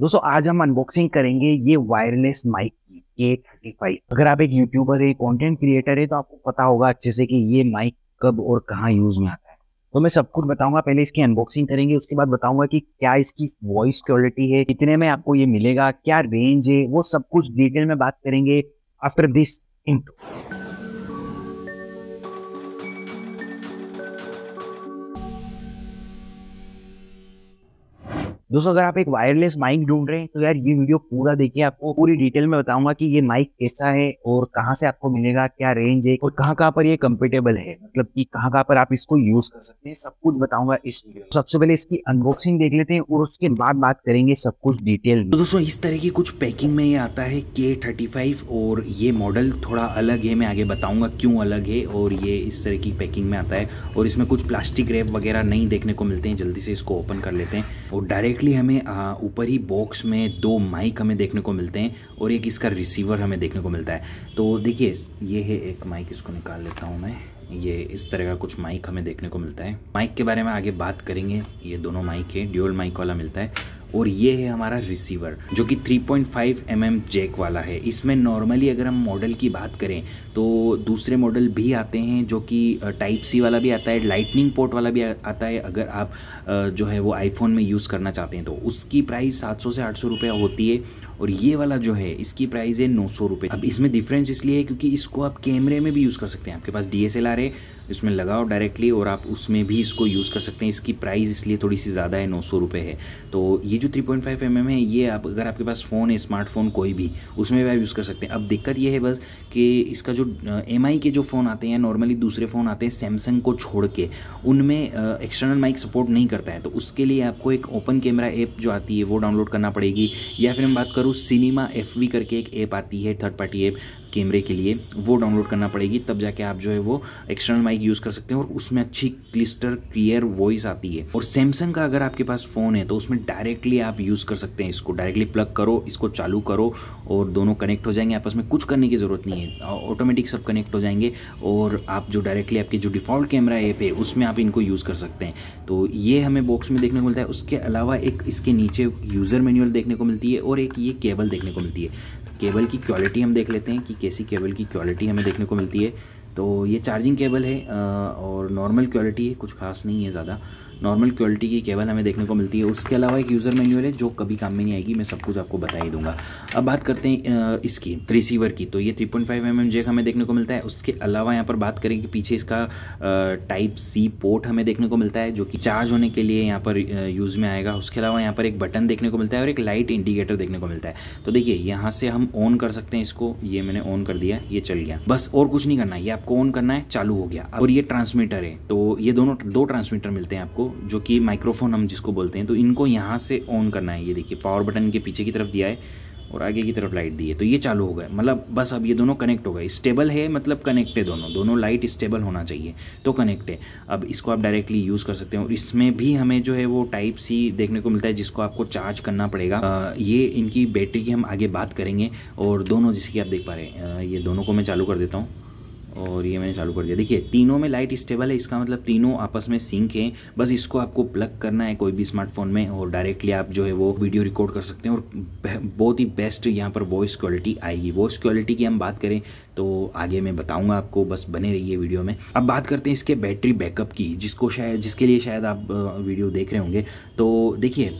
दोस्तों, आज हम अनबॉक्सिंग करेंगे ये वायरलेस माइक की के थर्टी फाइव अगर आप एक यूट्यूबर है कंटेंट क्रिएटर है तो आपको पता होगा अच्छे से कि ये माइक कब और कहाँ यूज़ में आता है। तो मैं सब कुछ बताऊँगा, पहले इसकी अनबॉक्सिंग करेंगे, उसके बाद बताऊँगा कि क्या इसकी वॉइस क्वालिटी है, कितने में आपको ये मिलेगा, क्या रेंज है, वो सब कुछ डिटेल में बात करेंगे आफ्टर दिस इंट्रो दोस्तों, अगर आप एक वायरलेस माइक ढूंढ रहे हैं तो यार ये वीडियो पूरा देखिए, आपको पूरी डिटेल में बताऊँगा कि ये माइक कैसा है और कहाँ से आपको मिलेगा, क्या रेंज है और कहाँ कहाँ पर ये कंपेटेबल है। मतलब कि कहाँ कहाँ पर आप इसको यूज़ कर सकते हैं, सब कुछ बताऊँगा इस वीडियो सबसे पहले इसकी अनबॉक्सिंग देख लेते हैं और उसके बाद बात करेंगे सब कुछ डिटेल तो दोस्तों, इस तरह की कुछ पैकिंग में ये आता है के थर्टी फाइव और ये मॉडल थोड़ा अलग है, मैं आगे बताऊँगा क्यों अलग है और ये इस तरह की पैकिंग में आता है। और इसमें कुछ प्लास्टिक रेप वगैरह नहीं देखने को मिलते हैं, जल्दी से इसको ओपन कर लेते हैं और डायरेक्ट डायरेक्टली हमें ऊपर ही बॉक्स में दो माइक हमें देखने को मिलते हैं और एक इसका रिसीवर हमें देखने को मिलता है। तो देखिए, ये है एक माइक इसको निकाल लेता हूँ मैं। ये इस तरह का कुछ माइक हमें देखने को मिलता है। माइक के बारे में आगे बात करेंगे। ये दोनों माइक है ड्यूअल माइक वाला मिलता है। और ये है हमारा रिसीवर जो कि 3.5 पॉइंट mm जैक वाला है। इसमें नॉर्मली अगर हम मॉडल की बात करें तो दूसरे मॉडल भी आते हैं, जो कि टाइप सी वाला भी आता है लाइटनिंग पोर्ट वाला भी आता है, अगर आप जो है वो आईफोन में यूज़ करना चाहते हैं तो उसकी प्राइस 700 से 800 रुपये होती है, और ये वाला जो है, इसकी प्राइस है नौ सौ अब इसमें डिफरेंस इसलिए है क्योंकि इसको आप कैमरे में भी यूज़ कर सकते हैं। आपके पास डी एस एल आर है इसमें लगाओ डायरेक्टली और आप उसमें भी इसको यूज़ कर सकते हैं। इसकी प्राइस इसलिए थोड़ी सी ज़्यादा है, नौ सौ रुपये है। तो ये जो three point five M M है, ये आप, अगर आपके पास फ़ोन है स्मार्टफ़ोन कोई भी, उसमें भी आप यूज़ कर सकते हैं। अब दिक्कत ये है बस कि इसका जो एम आई के जो फ़ोन आते हैं नॉर्मली दूसरे फ़ोन आते हैं सैमसंग को छोड़ के, उनमें एक्सटर्नल माइक सपोर्ट नहीं करता है। तो उसके लिए आपको एक ओपन कैमरा ऐप जो आती है, वो डाउनलोड करना पड़ेगी। या फिर हम बात करूँ सिनेमा एफवी करके एक ऐप आती है थर्ड पार्टी ऐप कैमरे के लिए वो डाउनलोड करना पड़ेगी, तब जाके आप जो है वो एक्सटर्नल माइक यूज़ कर सकते हैं और उसमें अच्छी क्लिस्टर क्लियर वॉइस आती है। और सैमसंग का अगर आपके पास फ़ोन है तो उसमें डायरेक्टली आप यूज़ कर सकते हैं इसको। डायरेक्टली प्लग करो, इसको चालू करो और दोनों कनेक्ट हो जाएँगे। आपस में कुछ करने की ज़रूरत नहीं है। ऑटोमेटिक सब कनेक्ट हो जाएँगे और आप जो डायरेक्टली आपके जो डिफ़ॉल्ट कैमरा ऐप है, उसमें आप इनको यूज़ कर सकते हैं। तो ये हमें बॉक्स में देखने को मिलता है। उसके अलावा एक इसके नीचे यूज़र मैनुअल देखने को मिलती है और एक ये केबल देखने को मिलती है। केबल की क्वालिटी हम देख लेते हैं कि कैसी केबल की क्वालिटी हमें देखने को मिलती है। तो ये चार्जिंग केबल है और नॉर्मल क्वालिटी है, कुछ खास नहीं है ज़्यादा। नॉर्मल क्वालिटी की केबल हमें देखने को मिलती है। उसके अलावा एक यूज़र मैनुअल है जो कभी काम में नहीं आएगी, मैं सब कुछ आपको बता ही दूँगा। अब बात करते हैं इसकी रिसीवर की। तो ये 3.5 पॉइंट फाइव mm जेक हमें देखने को मिलता है। उसके अलावा यहाँ पर बात करें कि पीछे इसका टाइप सी पोर्ट हमें देखने को मिलता है, जो कि चार्ज होने के लिए यहाँ पर यूज़ में आएगा। उसके अलावा यहाँ पर एक बटन देखने को मिलता है और एक लाइट इंडिकेटर देखने को मिलता है। तो देखिए, यहाँ से हम ऑन कर सकते हैं इसको। ये मैंने ऑन कर दिया, ये चल गया। बस और कुछ नहीं करना है। ये आपको ऑन करना है, चालू हो गया। और ये ट्रांसमीटर है। तो ये दोनों, दो ट्रांसमीटर मिलते हैं आपको। जो कि माइक्रोफोन हम जिसको बोलते हैं तो इनको यहाँ से ऑन करना है। ये देखिए पावर बटन के पीछे की तरफ़ दिया है और आगे की तरफ़ लाइट दी है। तो ये चालू हो गया। मतलब बस अब ये दोनों कनेक्ट हो गए। स्टेबल है मतलब कनेक्ट है दोनों। दोनों लाइट स्टेबल होना चाहिए तो कनेक्ट है। अब इसको आप डायरेक्टली यूज़ कर सकते हैं और इसमें भी हमें जो है वो टाइप सी देखने को मिलता है जिसको आपको चार्ज करना पड़ेगा। आ, ये इनकी बैटरी की हम आगे बात करेंगे और दोनों जैसे कि आप देख पा रहे हैं ये दोनों को मैं चालू कर देता हूँ। और ये मैंने चालू कर दिया। देखिए, तीनों में लाइट स्टेबल है, इसका मतलब तीनों आपस में सिंक हैं। बस इसको आपको प्लग करना है कोई भी स्मार्टफ़ोन में और डायरेक्टली आप जो है वो वीडियो रिकॉर्ड कर सकते हैं और बहुत ही बेस्ट यहाँ पर वॉइस क्वालिटी आएगी। वॉइस क्वालिटी की हम बात करें तो आगे मैं बताऊँगा आपको, बस बने रहिए वीडियो में। अब बात करते हैं इसके बैटरी बैकअप की, जिसको शायद, जिसके लिए शायद आप वीडियो देख रहे होंगे। तो देखिए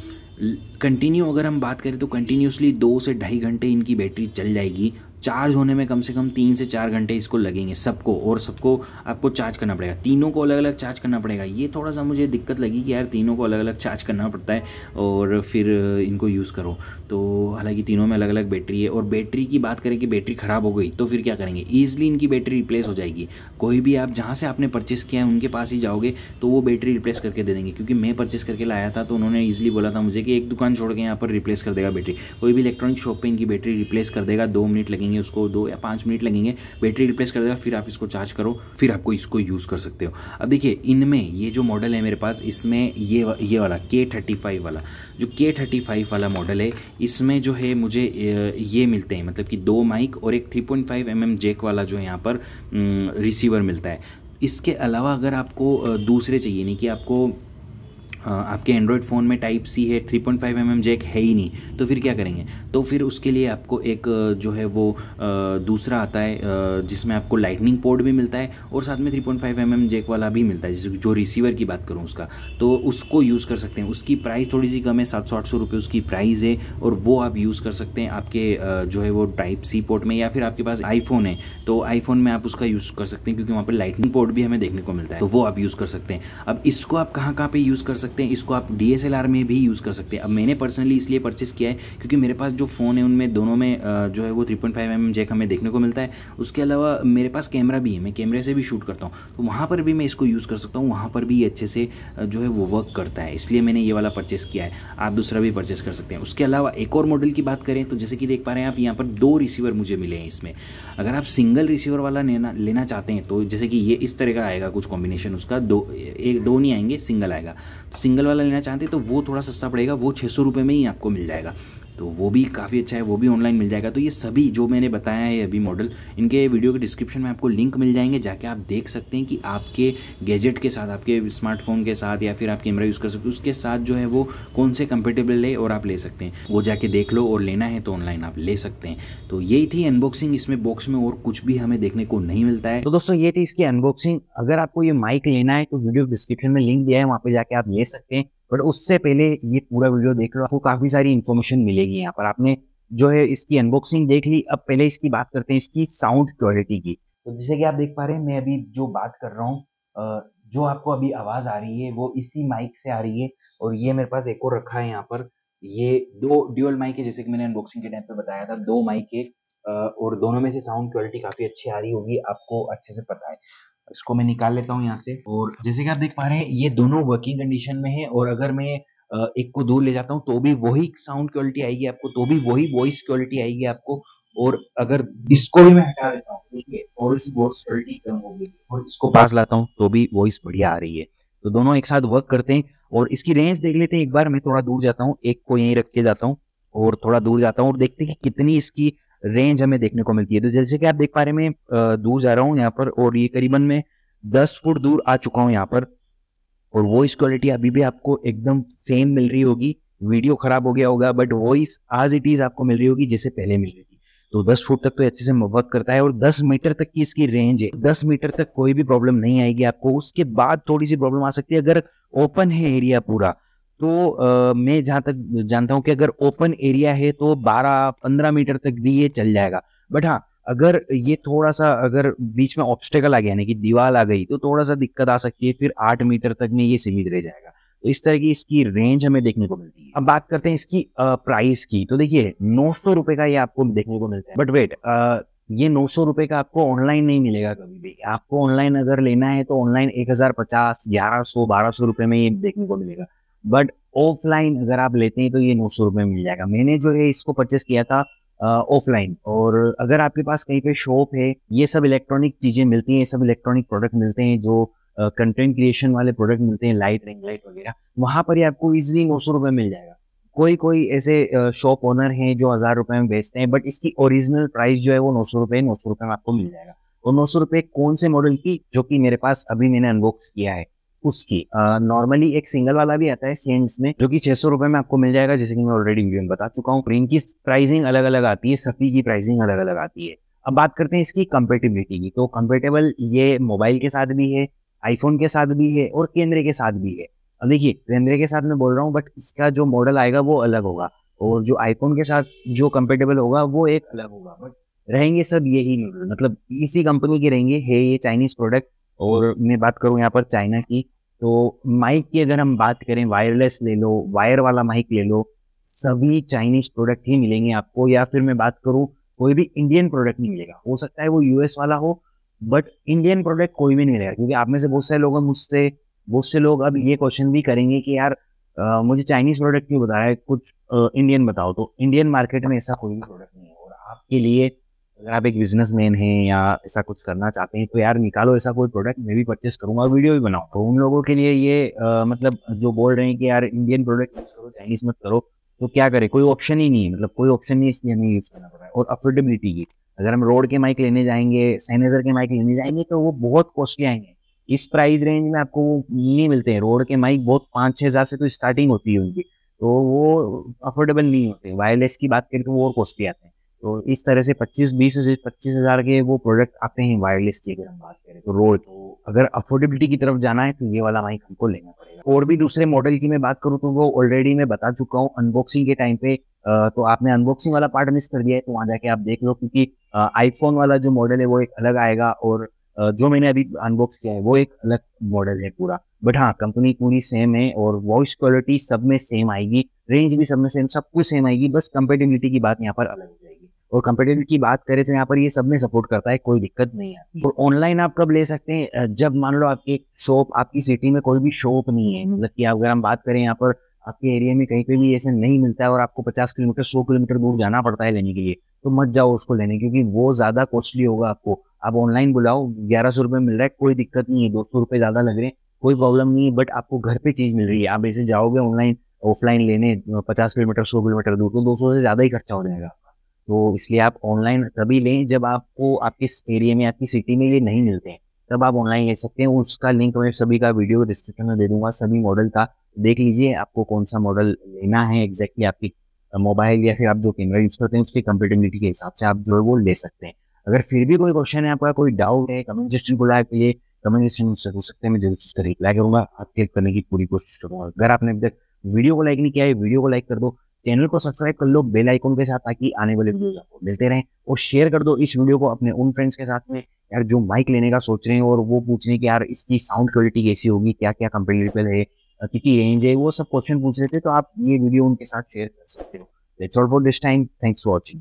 कंटिन्यू अगर हम बात करें तो कंटिन्यूसली दो से ढाई घंटे इनकी बैटरी चल जाएगी। चार्ज होने में कम से कम तीन से चार घंटे इसको लगेंगे सबको, और सबको आपको चार्ज करना पड़ेगा। तीनों को अलग अलग चार्ज करना पड़ेगा। ये थोड़ा सा मुझे दिक्कत लगी कि यार तीनों को अलग अलग चार्ज करना पड़ता है, और फिर इनको यूज़ करो। तो हालाँकि तीनों में अलग अलग बैटरी है, और बैटरी की बात करें कि बैटरी ख़राब हो गई तो फिर क्या करेंगे? ईजिली इनकी बैटरी रिप्लेस हो जाएगी। कोई भी आप जहाँ से आपने परचेस किया है, उनके पास ही जाओगे तो वो बैटरी रिप्लेस करके दे देंगे। क्योंकि मैं परचेस करके लाया था तो उन्होंने ईजिली बोला था मुझे कि एक दुकान छोड़ के यहाँ पर रिप्लेस कर देगा बैटरी। कोई भी इलेक्ट्रॉनिक शॉप पर इनकी बैटरी रिप्लेस कर देगा, दो मिनट लगेंगे। उसको दो या पाँच मिनट लगेंगे, बैटरी रिप्लेस कर देगा, फिर आप इसको चार्ज करो, फिर आपको इसको यूज़ कर सकते हो। अब देखिए, इनमें ये जो मॉडल है मेरे पास, इसमें ये ये वाला के वाला, जो के वाला मॉडल है, इसमें जो है मुझे ये मिलते हैं मतलब कि दो माइक और एक थ्री पॉइंट फाइव जेक वाला जो यहाँ पर रिसीवर मिलता है। इसके अलावा अगर आपको दूसरे चाहिए नहीं कि आपको आपके एंड्रॉयड फ़ोन में टाइप सी है 3.5 पॉइंट फाइव mm जैक है ही नहीं तो फिर क्या करेंगे? तो फिर उसके लिए आपको एक जो है वो दूसरा आता है जिसमें आपको लाइटनिंग पोर्ट भी मिलता है और साथ में 3.5 पॉइंट फाइव mm जैक वाला भी मिलता है, जैसे, जो रिसीवर की बात करूँ उसका। तो उसको यूज़ कर सकते हैं। उसकी प्राइस थोड़ी सी कम है, सात सौ आठ सौ रुपये उसकी प्राइस है और वो आप यूज़ कर सकते हैं आपके जो है वो टाइप सी पोर्ट में या फिर आपके पास आईफोन है तो आईफोन में आप उसका यूज़ कर सकते हैं क्योंकि वहाँ पर लाइटनिंग पोर्ट भी हमें देखने को मिलता है तो वो आप यूज़ कर सकते हैं। अब इसको आप कहाँ कहाँ पर यूज़ कर सकते हैं, इसको आप DSLR में भी यूज़ कर सकते हैं। अब मैंने पर्सनली इसलिए परचेस किया है, क्योंकि मेरे पास जो फ़ोन है, उनमें दोनों में जो है वो थ्री पॉइंट एम जैक हमें देखने को मिलता है। उसके अलावा मेरे पास कैमरा भी है, मैं कैमरे से भी शूट करता हूँ। तो वहाँ पर भी मैं इसको यूज़ कर सकता हूँ, वहाँ पर भी अच्छे से जो है वो वर्क करता है। इसलिए मैंने ये वाला परचेस किया है, आप दूसरा भी परचेस कर सकते हैं। उसके अलावा एक और मॉडल की बात करें तो जैसे कि देख पा रहे हैं आप, यहाँ पर दो रिसीवर मुझे मिले हैं इसमें। अगर आप सिंगल रिसीवर वाला लेना लेना चाहते हैं तो जैसे कि ये इस तरह का आएगा, कुछ कॉम्बिनेशन उसका, दो एक, दो नहीं आएँगे सिंगल आएगा। तो सिंगल वाला लेना चाहते हैं तो वो थोड़ा सस्ता पड़ेगा, वो छः सौ रुपये में ही आपको मिल जाएगा। तो वो भी काफ़ी अच्छा है, वो भी ऑनलाइन मिल जाएगा। तो ये सभी जो मैंने बताया है अभी मॉडल इनके वीडियो के डिस्क्रिप्शन में आपको लिंक मिल जाएँगे, जाके आप देख सकते हैं कि आपके गैजेट के साथ, आपके स्मार्टफ़ोन के साथ या फिर आप कैमरा यूज़ कर सकते हो, उसके साथ जो है वो कौन से कंपेटेबल है और आप ले सकते हैं। वो जाके देख लो और लेना है तो ऑनलाइन आप ले सकते हैं। तो यही थी अनबॉक्सिंग इसमें बॉक्स में और कुछ भी हमें देखने को नहीं मिलता है। तो दोस्तों, ये थी इसकी अनबॉक्सिंग अगर आपको ये माइक लेना है तो वीडियो डिस्क्रिप्शन में लिंक दिया है, वहाँ पे जाके आप ले सकते हैं। बट उससे पहले ये पूरा वीडियो देख लो आपको काफ़ी सारी इन्फॉर्मेशन मिलेगी यहाँ पर। आपने जो है इसकी अनबॉक्सिंग देख ली, अब पहले इसकी बात करते हैं इसकी साउंड क्वालिटी की। तो जैसे कि आप देख पा रहे हैं, मैं अभी जो बात कर रहा हूँ जो आपको अभी आवाज़ आ रही है, वो इसी माइक से आ रही है और ये मेरे पास एक और रखा है यहाँ पर। ये दो ड्यूअल माइक है, जैसे कि मैंने अनबॉक्सिंग के टाइम पे बताया था, दो माइक है और दोनों में से साउंड क्वालिटी काफ़ी अच्छी आ रही होगी, आपको अच्छे से पता है। इसको मैं निकाल लेता हूँ यहाँ से। और जैसे कि आप देख पा रहे हैं, ये दोनों वर्किंग कंडीशन में है और अगर मैं एक को दूर ले जाता हूँ तो भी वही साउंड क्वालिटी आएगी आपको तो भी वही वॉइस क्वालिटी आएगी आपको। और अगर इसको भी मैं हटा देता हूँ और इस वॉइस क्वालिटी कम हो गई, और इसको पास लाता हूँ तो भी वॉइस बढ़िया आ रही है। तो दोनों एक साथ वर्क करते हैं और इसकी रेंज देख लेते हैं, एक बार मैं थोड़ा दूर जाता हूँ, एक को यहीं रख के जाता हूँ और थोड़ा दूर जाता हूँ और देखते हैं कि कितनी इसकी रेंज हमें देखने को मिलती है। तो जैसे कि आप देख पा रहे मैं दूर जा रहा हूँ यहाँ पर और ये करीबन मैं दस फुट दूर आ चुका हूँ यहाँ पर और वॉइस क्वालिटी अभी भी आपको एकदम सेम मिल रही होगी। वीडियो खराब हो गया होगा but voice as it is आपको मिल रही होगी जैसे पहले मिल रही थी। तो 10 फुट तक तो अच्छे से वर्क करता है और 10 मीटर तक की इसकी रेंज है। 10 मीटर तक कोई भी प्रॉब्लम नहीं आएगी आपको। उसके बाद थोड़ी सी प्रॉब्लम आ सकती है। अगर ओपन है एरिया पूरा तो आ, मैं जहाँ तक जानता हूँ कि अगर ओपन एरिया है तो 12-15 मीटर तक भी ये चल जाएगा। बट हाँ अगर ये थोड़ा सा अगर बीच में ऑब्स्टेकल आ गया यानी कि दीवार आ गई तो थोड़ा सा दिक्कत आ सकती है फिर आठ मीटर तक में ये सीमित रह जाएगा। तो इस तरह की इसकी रेंज हमें देखने को मिलती है। अब बात करते हैं इसकी प्राइस की। तो देखिए नौ सौ रुपए का ये आपको देखने को मिलता है। बट वेट ये नौ सौ रुपए का आपको ऑनलाइन नहीं मिलेगा कभी भी। आपको ऑनलाइन अगर लेना है तो ऑनलाइन एक हज़ार पचास ग्यारह सौ बारह सौ रुपए में ये देखने को मिलेगा। बट ऑफलाइन अगर आप लेते हैं तो ये नौ सौ रुपए मिल जाएगा। मैंने जो है इसको परचेस किया था ऑफलाइन और अगर आपके पास कहीं पे शॉप है, ये सब इलेक्ट्रॉनिक चीज़ें मिलती हैं, ये सब इलेक्ट्रॉनिक प्रोडक्ट मिलते हैं जो कंटेंट क्रिएशन वाले प्रोडक्ट मिलते हैं लाइट रिंग लाइट वगैरह, वहाँ पर ही आपको इजिली नौ सौ रुपये मिल जाएगा। कोई कोई ऐसे शॉप ओनर हैं जो हज़ार रुपए में बेचते हैं बट इसकी ओरिजिनल प्राइस जो है वो नौ सौ रुपये नौ सौ रुपये में आपको मिल जाएगा। और नौ सौ रुपये कौन से मॉडल की, जो कि मेरे पास अभी मैंने अनबॉक्स किया है? उसकी। नॉर्मली एक सिंगल वाला भी आता है सीएनस में, जो कि छह सौ रुपए में आपको मिल जाएगा, जैसे कि मैं ऑलरेडी वीडियो में बता चुका हूँ। इनकी प्राइसिंग अलग अलग आती है, सभी की प्राइसिंग अलग अलग आती है। अब बात करते हैं इसकी कंपेटेबिलिटी की। तो कंपेटेबल ये मोबाइल के साथ भी है आईफोन के साथ भी है और केंद्र के साथ भी है। अब देखिए केंद्र के साथ मैं बोल रहा हूँ बट इसका जो मॉडल आएगा वो अलग होगा और जो आईफोन के साथ जो कंपेटेबल होगा वो एक अलग होगा। बट रहेंगे सब यही मतलब इसी कंपनी के रहेंगे, है ये चाइनीज़ प्रोडक्ट और मैं बात करूँ यहाँ पर चाइना की तो माइक की अगर हम बात करें वायरलेस ले लो वायर वाला माइक ले लो सभी चाइनीज़ प्रोडक्ट ही मिलेंगे आपको या फिर मैं बात करूँ कोई भी इंडियन प्रोडक्ट नहीं मिलेगा। हो सकता है वो यूएस वाला हो बट इंडियन प्रोडक्ट कोई भी नहीं मिलेगा क्योंकि आप में से बहुत सारे लोग मुझसे बहुत से लोग अब ये क्वेश्चन भी करेंगे कि यार आ, मुझे चाइनीज़ प्रोडक्ट क्यों बताया है? कुछ आ, इंडियन बताओ तो इंडियन मार्केट में ऐसा कोई भी प्रोडक्ट नहीं है। और आपके लिए अगर आप एक बिजनेसमैन हैं या ऐसा कुछ करना चाहते हैं तो यार निकालो ऐसा कोई प्रोडक्ट मैं भी परचेस करूँगा और वीडियो भी बनाऊँ। तो उन लोगों के लिए ये आ, मतलब जो बोल रहे हैं कि यार इंडियन प्रोडक्ट यूज़ करो चाइनीज़ मत करो तो क्या करें? कोई ऑप्शन ही नहीं है मतलब कोई ऑप्शन नहीं इसलिए हमें यूज़ करना पड़ रहा है। और अफोर्डेबिलिटी की अगर हम रोड के माइक लेने जाएँगे सैनिटाइजर के माइक लेने जाएँगे तो वो बहुत कॉस्टली आएँगे। इस प्राइस रेंज में आपको वो नहीं मिलते हैं। रोड के माइक बहुत पाँच छः हज़ार से तो स्टार्टिंग होती है उनकी तो वो अफोर्डेबल नहीं होते। वायरलेस की बात करें तो वो और कॉस्टली आते हैं। तो इस तरह से पच्चीस, बीस से पच्चीस हज़ार के वो प्रोडक्ट आते हैं वायरलेस की अगर हम बात करें तो रोड तो अगर अफोर्डेबिलिटी की तरफ़ जाना है तो ये वाला माइक हमको लेना पड़ेगा। और भी दूसरे मॉडल की मैं बात करूँ तो वो ऑलरेडी मैं बता चुका हूँ अनबॉक्सिंग के टाइम पे तो आपने अनबॉक्सिंग वाला पार्ट मिस कर दिया है तो वहाँ जाके आप देख लो क्योंकि आईफोन वाला जो मॉडल है वो एक अलग आएगा और जो मैंने अभी अनबॉक्स किया है वो एक अलग मॉडल है पूरा। बट हाँ कंपनी पूरी सेम है और वॉइस क्वालिटी सब में सेम आएगी रेंज भी सब में सेम सब कुछ सेम आएगी, बस कंपेटेबिलिटी की बात यहाँ पर अलग हो। और कंपेटेबिलिटी की बात करें तो यहाँ पर ये सब में सपोर्ट करता है कोई दिक्कत नहीं है। और ऑनलाइन आप कब ले सकते हैं? जब मान लो आपकी शॉप आपकी सिटी में कोई भी शॉप नहीं है मतलब कि अगर हम बात करें यहाँ पर आपके एरिया में कहीं पे भी ऐसे नहीं मिलता है और आपको 50 किलोमीटर 100 किलोमीटर दूर जाना पड़ता है लेने के लिए तो मत जाओ उसको लेने क्योंकि वो ज़्यादा कॉस्टली होगा आपको। आप ऑनलाइन बुलाओ ग्यारह सौ रुपये मिल रहा है कोई दिक्कत नहीं है दो सौ रुपये ज़्यादा लग रहे हैं कोई प्रॉब्लम नहीं है बट आपको घर पे चीज़ मिल रही है। आप ऐसे जाओगे ऑनलाइन ऑफलाइन लेने पचास किलोमीटर सौ किलोमीटर दूर तो दो सौ से ज़्यादा ही खर्चा हो जाएगा। तो इसलिए आप ऑनलाइन तभी लें जब आपको आपके एरिया में, आपकी सिटी में ये नहीं मिलते हैं। तब आप ऑनलाइन ले सकते हैं। उसका लिंक मैं सभी का वीडियो डिस्क्रिप्शन में दे दूँगा। सभी मॉडल का देख लीजिए, आपको कौन सा मॉडल लेना है एग्जैक्टली आपकी मोबाइल या फिर आप जो कैमरा यूज़ करते हैं, उसकी कंपेटेबिलिटी के हिसाब से आप जो है वो ले सकते हैं। अगर फिर भी कोई क्वेश्चन है, आपका कोई डाउट है कमेंट सेक्शन लाइक करिए कमेंट सेक्शन से हो सकते हैं। मैं ज़रूर उसका रिप्लाई करूँगा। आप क्लिक करने की पूरी कोशिश करूँगा। अगर आपने अभी तक वीडियो को लाइक नहीं किया है वीडियो को लाइक कर दो। चैनल को सब्सक्राइब कर लो बेल आइकन के साथ ताकि आने वाले वीडियोस आपको मिलते रहें और शेयर कर दो इस वीडियो को अपने उन फ्रेंड्स के साथ में। यार जो माइक लेने का सोच रहे हैं और वो पूछ रहे हैं कि यार इसकी साउंड क्वालिटी कैसी होगी क्या क्या कंपेटेबल है कितनी रेंज है वो सब क्वेश्चन पूछ रहे थे तो आप ये वीडियो उनके साथ शेयर कर सकते हो। Let's all for this time thanks for watching.